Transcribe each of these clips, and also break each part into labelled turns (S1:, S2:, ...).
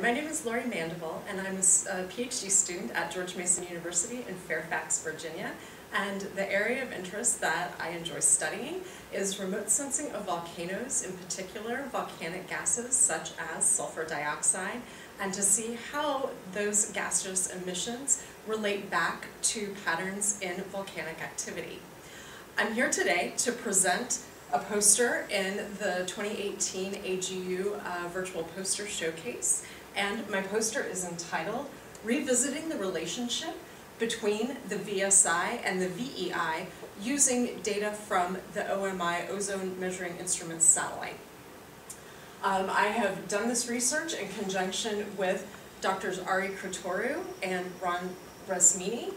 S1: my name is Lori Mandable, and I'm a PhD student at George Mason University in Fairfax, Virginia. And the area of interest that I enjoy studying is remote sensing of volcanoes, in particular volcanic gases such as sulfur dioxide, and to see how those gaseous emissions relate back to patterns in volcanic activity. I'm here today to present a poster in the 2018 AGU uh, Virtual Poster Showcase, and my poster is entitled Revisiting the Relationship Between the VSI and the VEI Using Data from the OMI Ozone Measuring Instruments Satellite. Um, I have done this research in conjunction with Drs. Arie Croitoru and Ron Resmini,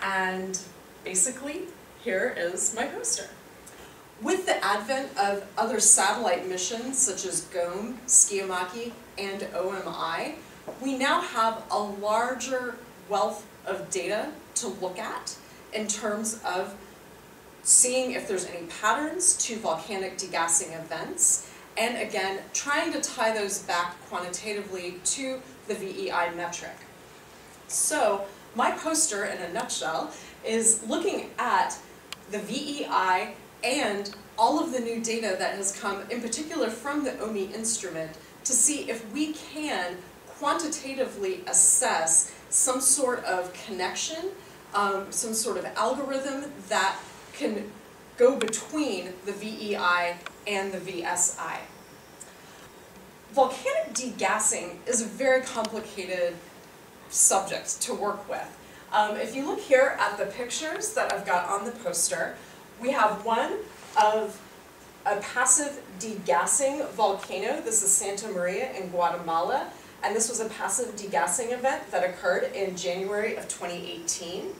S1: and basically, here is my poster. With the advent of other satellite missions such as GOME, SCIAMACHY, and OMI, we now have a larger wealth of data to look at in terms of seeing if there's any patterns to volcanic degassing events, and again, trying to tie those back quantitatively to the VEI metric. So, my poster, in a nutshell, is looking at the VEI and all of the new data that has come, in particular from the OMI instrument, to see if we can quantitatively assess some sort of connection, um, some sort of algorithm that can go between the VEI and the VSI. Volcanic degassing is a very complicated subject to work with. Um, if you look here at the pictures that I've got on the poster, we have one of a passive degassing volcano. This is Santa Maria in Guatemala, and this was a passive degassing event that occurred in January of 2018.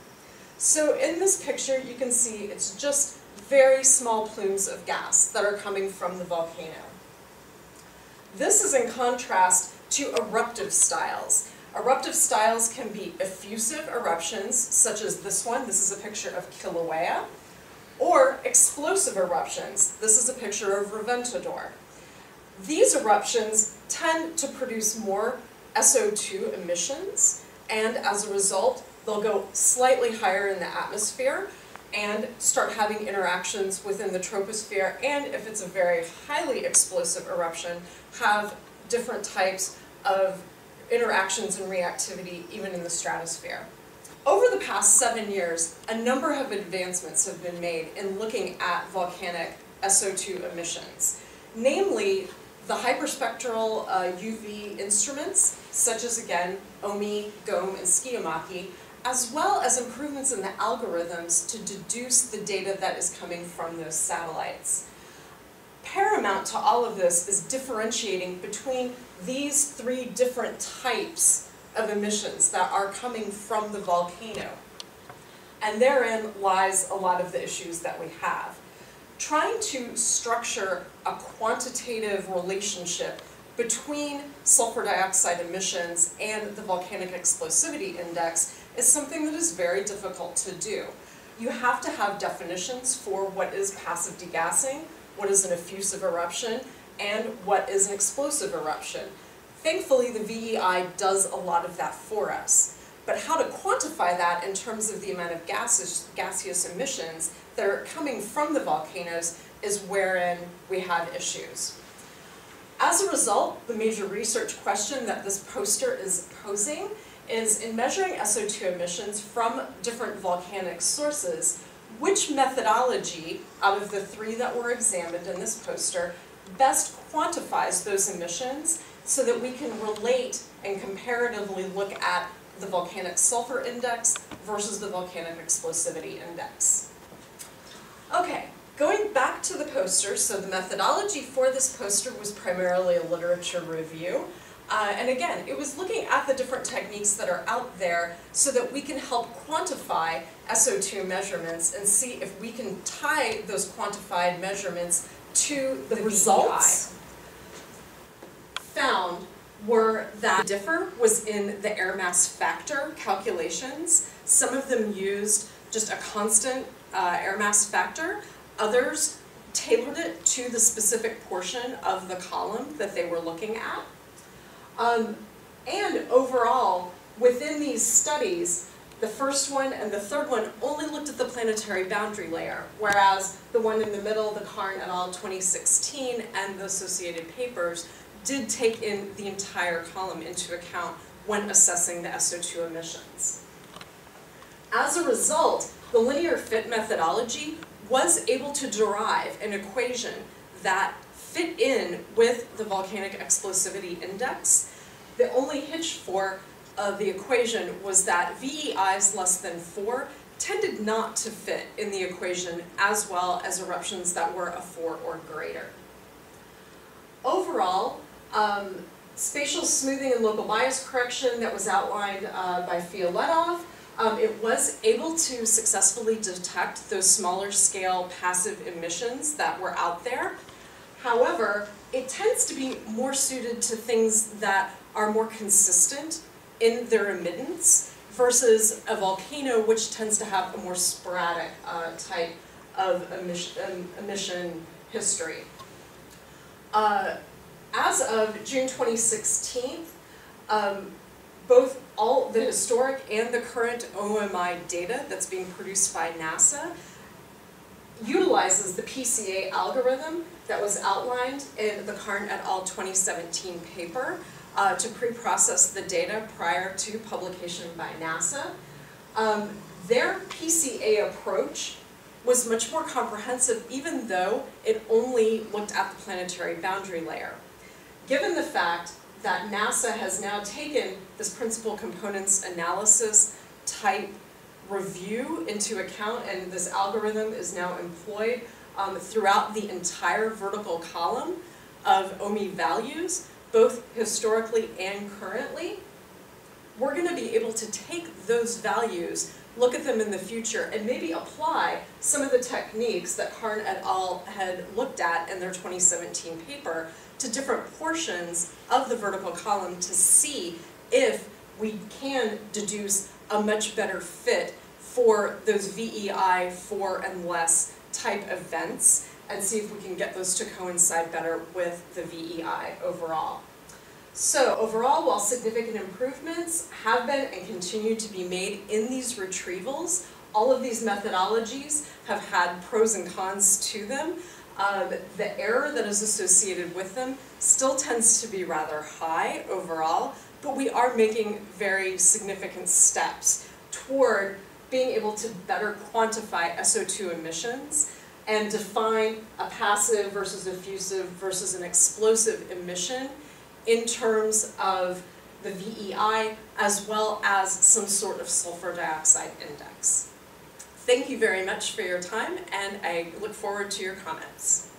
S1: So in this picture, you can see it's just very small plumes of gas that are coming from the volcano. This is in contrast to eruptive styles. Eruptive styles can be effusive eruptions, such as this one. This is a picture of Kilauea or explosive eruptions. This is a picture of Reventador. These eruptions tend to produce more SO2 emissions, and as a result, they'll go slightly higher in the atmosphere and start having interactions within the troposphere, and if it's a very highly explosive eruption, have different types of interactions and reactivity even in the stratosphere. Over the past seven years, a number of advancements have been made in looking at volcanic SO2 emissions. Namely, the hyperspectral uh, UV instruments, such as again, OMI, GOME, and SCIAMACHY, as well as improvements in the algorithms to deduce the data that is coming from those satellites. Paramount to all of this is differentiating between these three different types of emissions that are coming from the volcano. And therein lies a lot of the issues that we have. Trying to structure a quantitative relationship between sulfur dioxide emissions and the volcanic explosivity index is something that is very difficult to do. You have to have definitions for what is passive degassing, what is an effusive eruption, and what is an explosive eruption. Thankfully, the VEI does a lot of that for us. But how to quantify that in terms of the amount of gaseous, gaseous emissions that are coming from the volcanoes is wherein we have issues. As a result, the major research question that this poster is posing is in measuring SO2 emissions from different volcanic sources, which methodology out of the three that were examined in this poster best quantifies those emissions so that we can relate and comparatively look at the volcanic sulfur index versus the volcanic explosivity index. Okay, going back to the poster, so the methodology for this poster was primarily a literature review. Uh, and again, it was looking at the different techniques that are out there so that we can help quantify SO2 measurements and see if we can tie those quantified measurements to the, the results found were that differ was in the air mass factor calculations. Some of them used just a constant uh, air mass factor. Others tailored it to the specific portion of the column that they were looking at. Um, And overall, within these studies, the first one and the third one only looked at the planetary boundary layer, whereas the one in the middle, the Carn et al. 2016, and the associated papers did take in the entire column into account when assessing the SO2 emissions. As a result, the linear fit methodology was able to derive an equation that fit in with the volcanic explosivity index. The only hitch for uh, the equation was that VEIs less than 4 tended not to fit in the equation as well as eruptions that were a 4 or greater. Overall, um, spatial smoothing and local bias correction that was outlined uh, by Fioletov, um, it was able to successfully detect those smaller scale passive emissions that were out there. However, it tends to be more suited to things that are more consistent in their emittance versus a volcano which tends to have a more sporadic uh, type of emission, um, emission history. Uh, as of June 2016, um, both all the historic and the current OMI data that's being produced by NASA utilizes the PCA algorithm that was outlined in the Carn et al. 2017 paper uh, to pre-process the data prior to publication by NASA. Um, their PCA approach was much more comprehensive even though it only looked at the planetary boundary layer. Given the fact that NASA has now taken this principal components analysis type review into account and this algorithm is now employed um, throughout the entire vertical column of OMI values, both historically and currently, we're going to be able to take those values, look at them in the future, and maybe apply some of the techniques that Carn et al. had looked at in their 2017 paper to different portions of the vertical column to see if we can deduce a much better fit for those VEI 4 and less type events and see if we can get those to coincide better with the VEI overall. So overall, while significant improvements have been and continue to be made in these retrievals, all of these methodologies have had pros and cons to them. Um, the error that is associated with them still tends to be rather high overall, but we are making very significant steps toward being able to better quantify SO2 emissions and define a passive versus diffusive versus an explosive emission in terms of the VEI as well as some sort of sulfur dioxide index. Thank you very much for your time and I look forward to your comments.